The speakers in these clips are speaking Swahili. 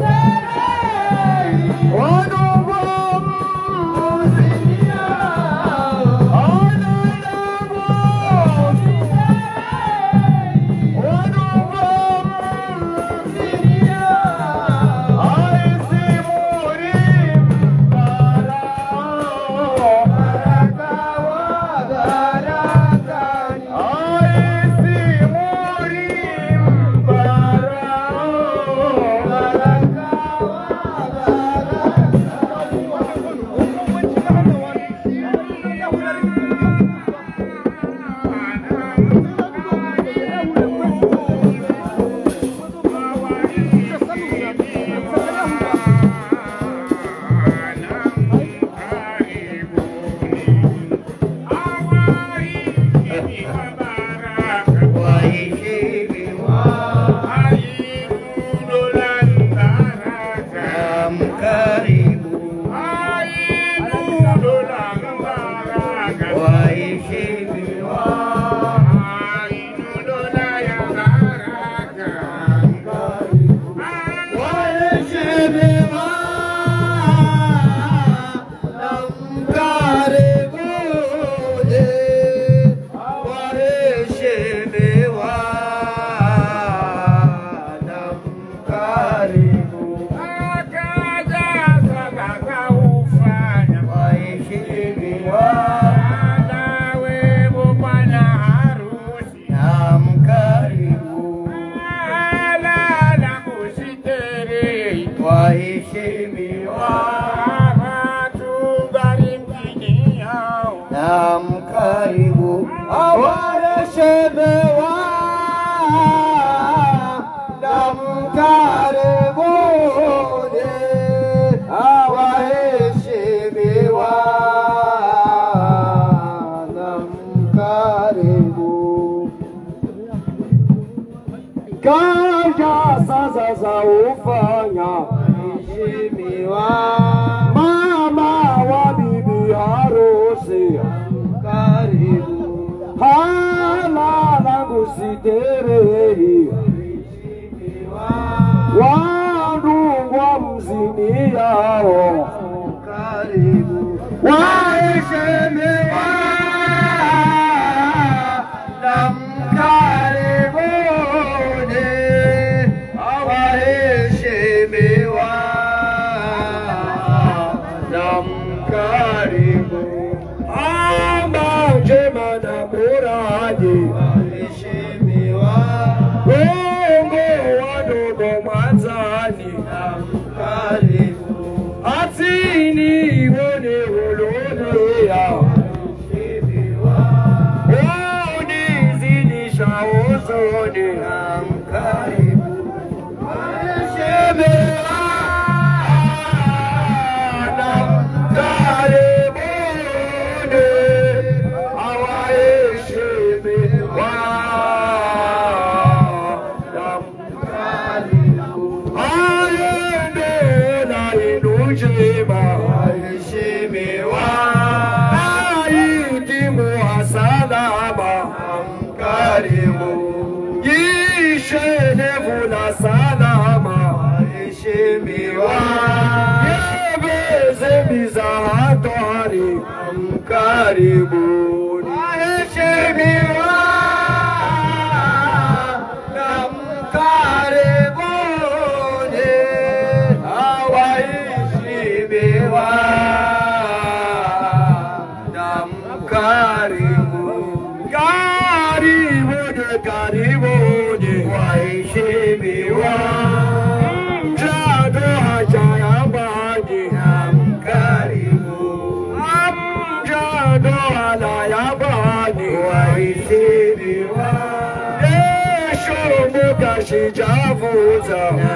Sarah! carimbo. Maribo. So.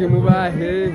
que no.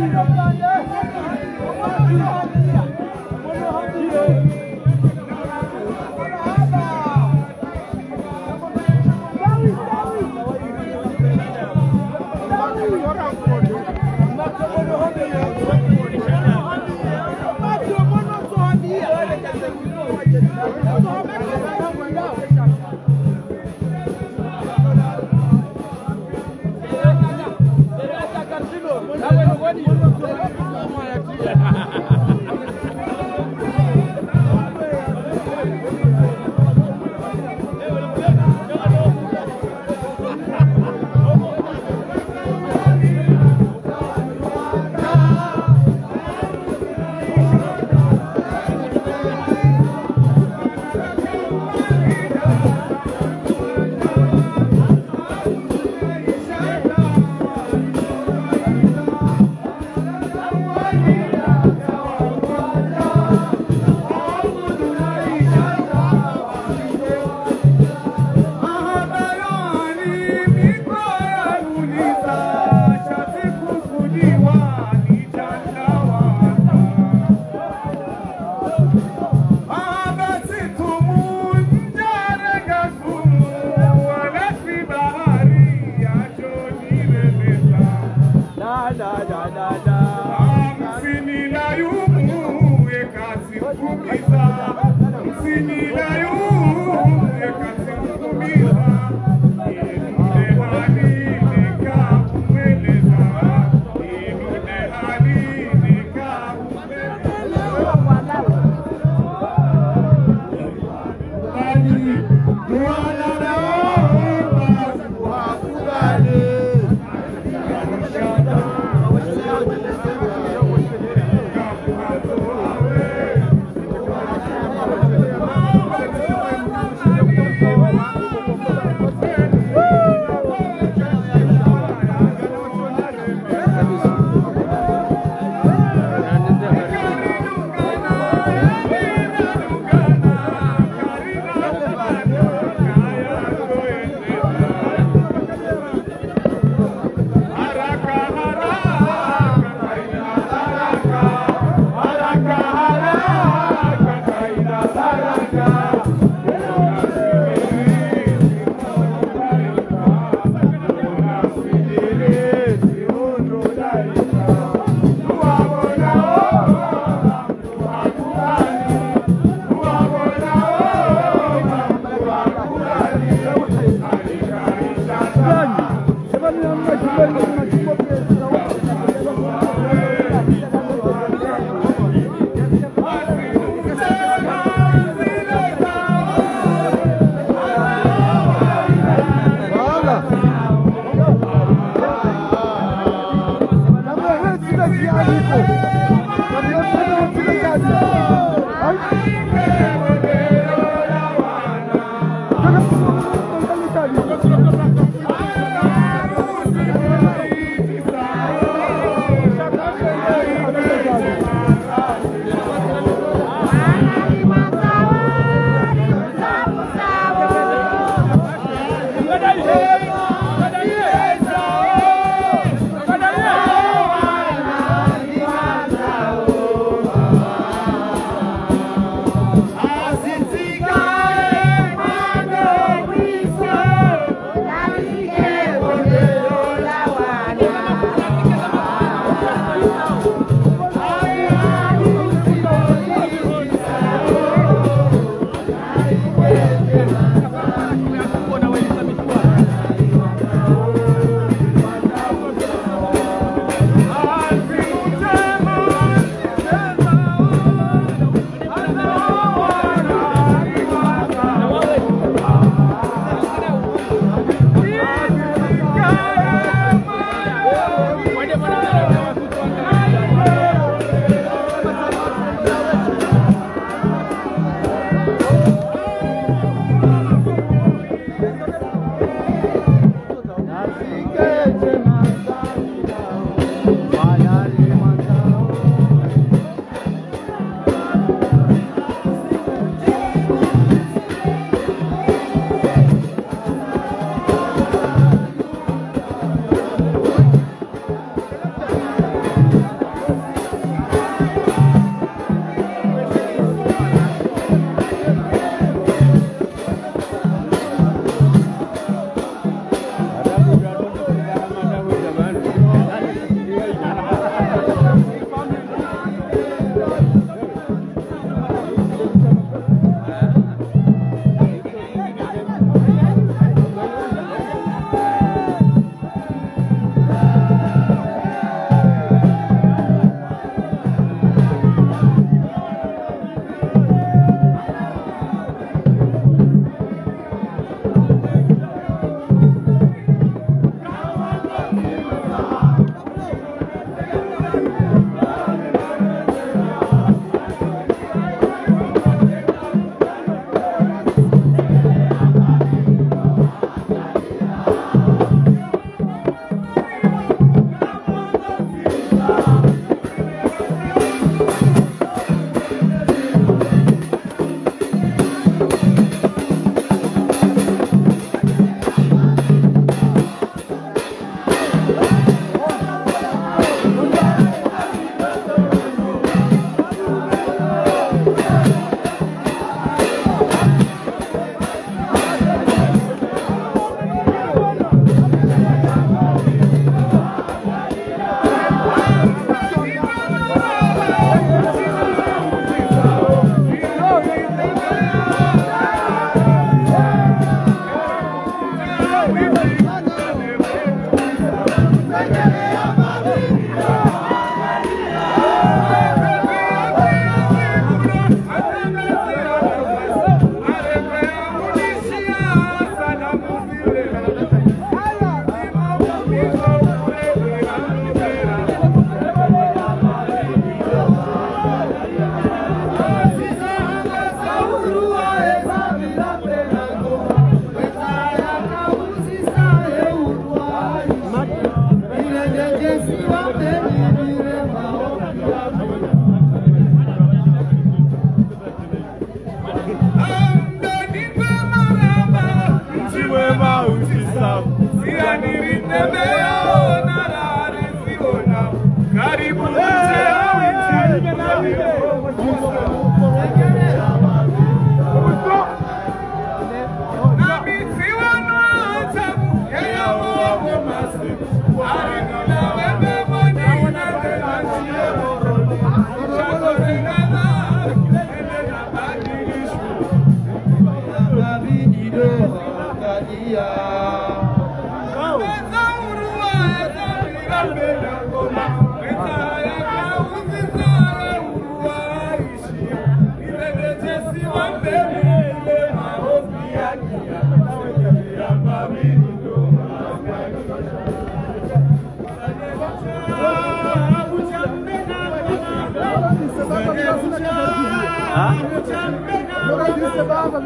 Hadi toplandı.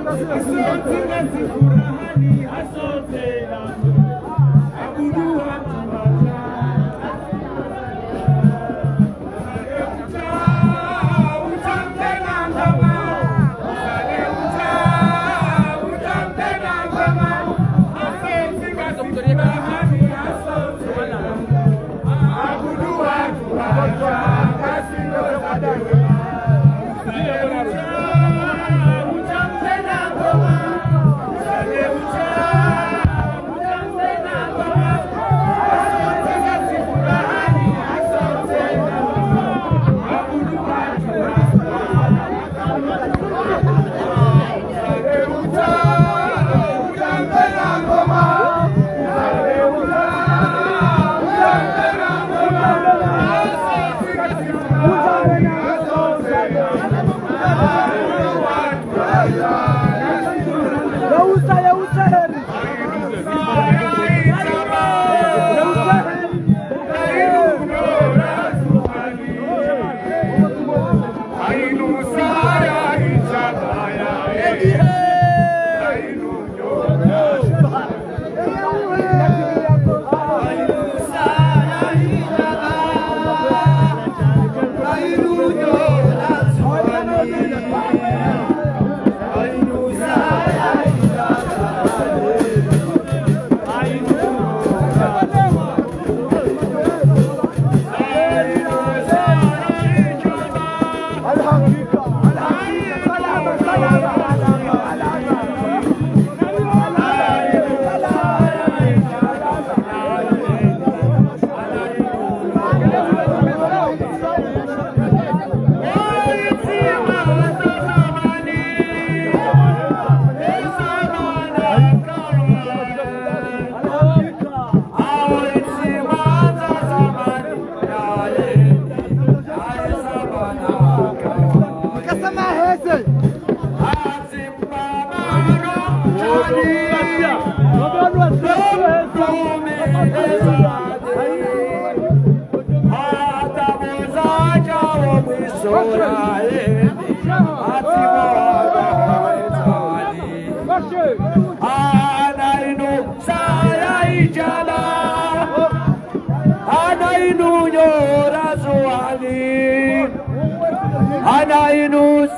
Asante, asante, furahani, asante.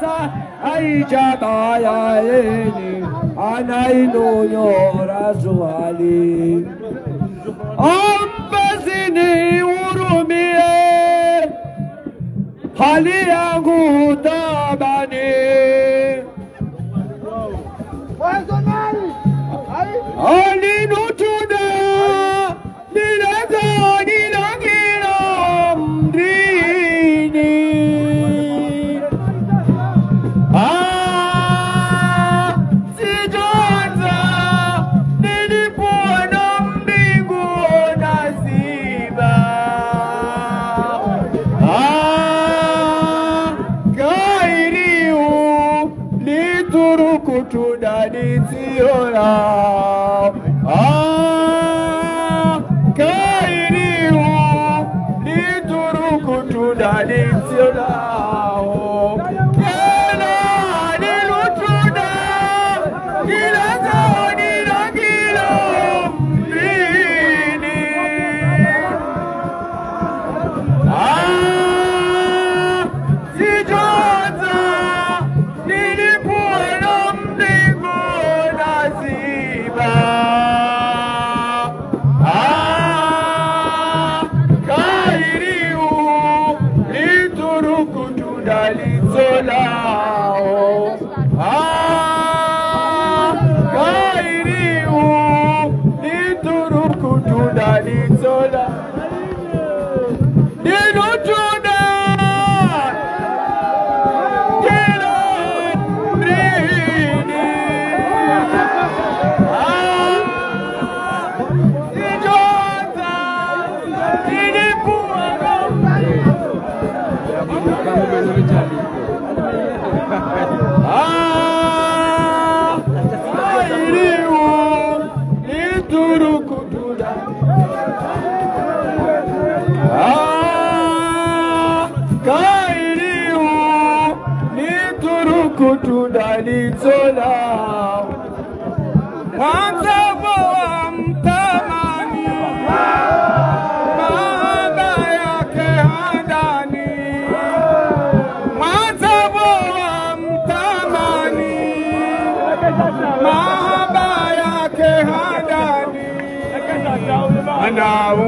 sana ayca dayayeni anayno yorazu ali. Ambazini urumie hali yangu tabani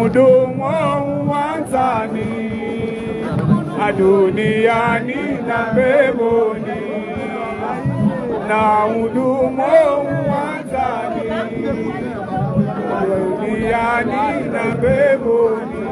kudumu wa Zani duniani na mbinguni, na udumu wa Zani duniani na mbinguni.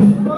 Oh!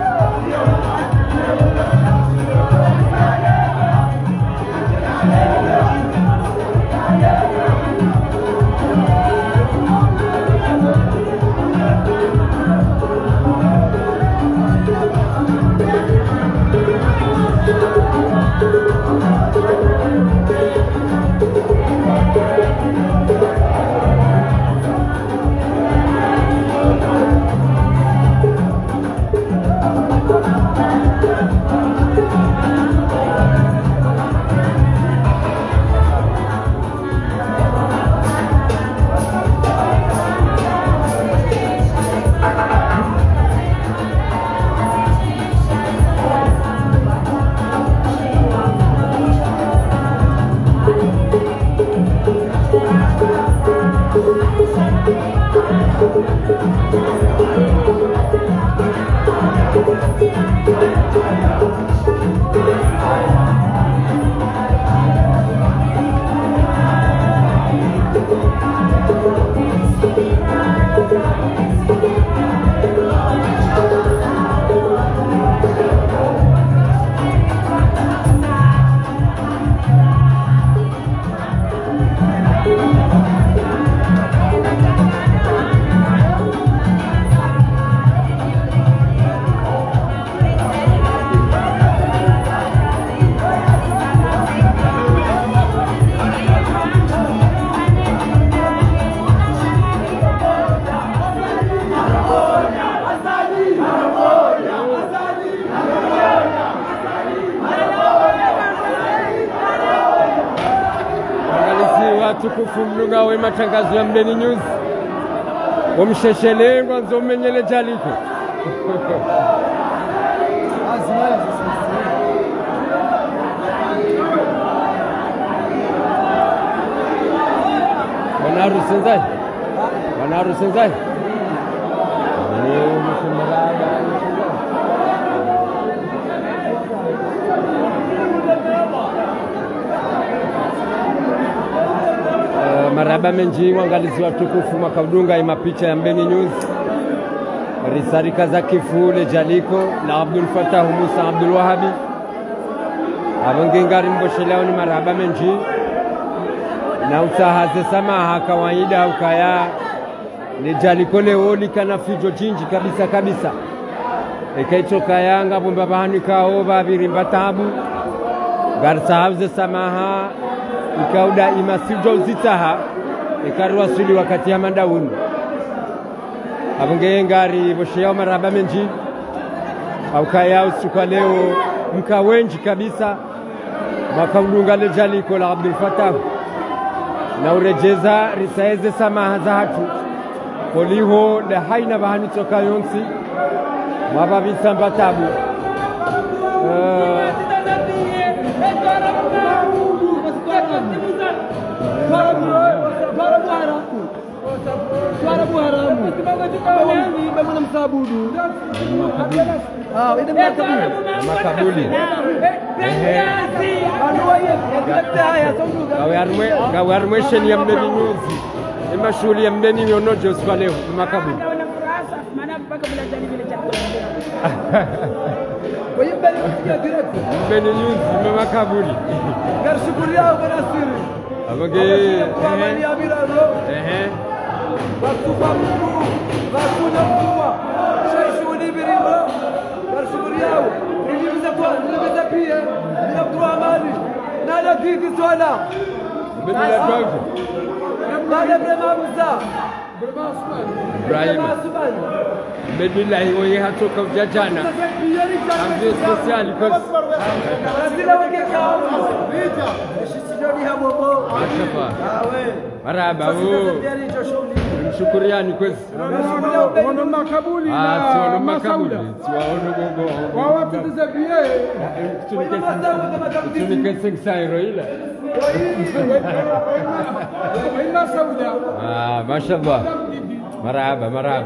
Watukufu mlunga we matangazo ya Mdeni News. Wamsheshelengwa nzomenyele jaliko. Bwana harusi Maraba menji wangalizi watukufu makaudunga ima picha ya Mbeni News. Risarika za kifule jaliko na Abdul Fatah Musa Abdul Wahabi. Abongengari mboshelao ni marahaba menji. Na usahaze samaha kawaida ukaya ni jaliko leo likana fijo jinji kabisa kabisa. Ikaitoka yanga bomba bahanikao babiri mbatabu garsahauze samaha ikauda imasijo uzitaha ikaruwasuli wakati ya madauni abonge ngari bosheyao maraba menji. Aukaya usuka leo mka wenji kabisa makaudunga lejaliko la Abdul na urejeza risaeze samaha za hatu. Koliho le haina bahani toka yonsi. Mababisa mbatabu uh, arumwesheni ya mdeni nyuzi imashuli ya mdeni mionoje usiku leo makabuli mdeni nyuzi imashughuli siri. ya biraro. ehe Batuba Mungu. Bakuna mkubwa. Shaishughuli birimo. Garshukuriao. Nilibiza kwa nilibiza غرسو بالله وياها توكا وجاجانا عبد السوسيال بس مرحبا نشكر يعني كويس ونما كابولي آه ونما كابولي ونما ووات تزبيه توني كان سنك سايرو إلى آه ما شاء الله مرحبا مرحبا.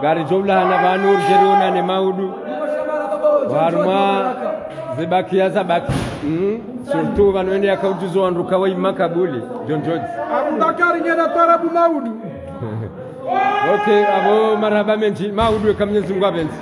ngari joulahana vanur jerionane maudu. Waruma zibakia zabaki. Mm. surtout vanoende akautizo wanduka kawai makabuli. John george. Abubakari ngena tarabu maudu. Okay avo maraba menji. Maudu eka mwenyezi mungu apenzi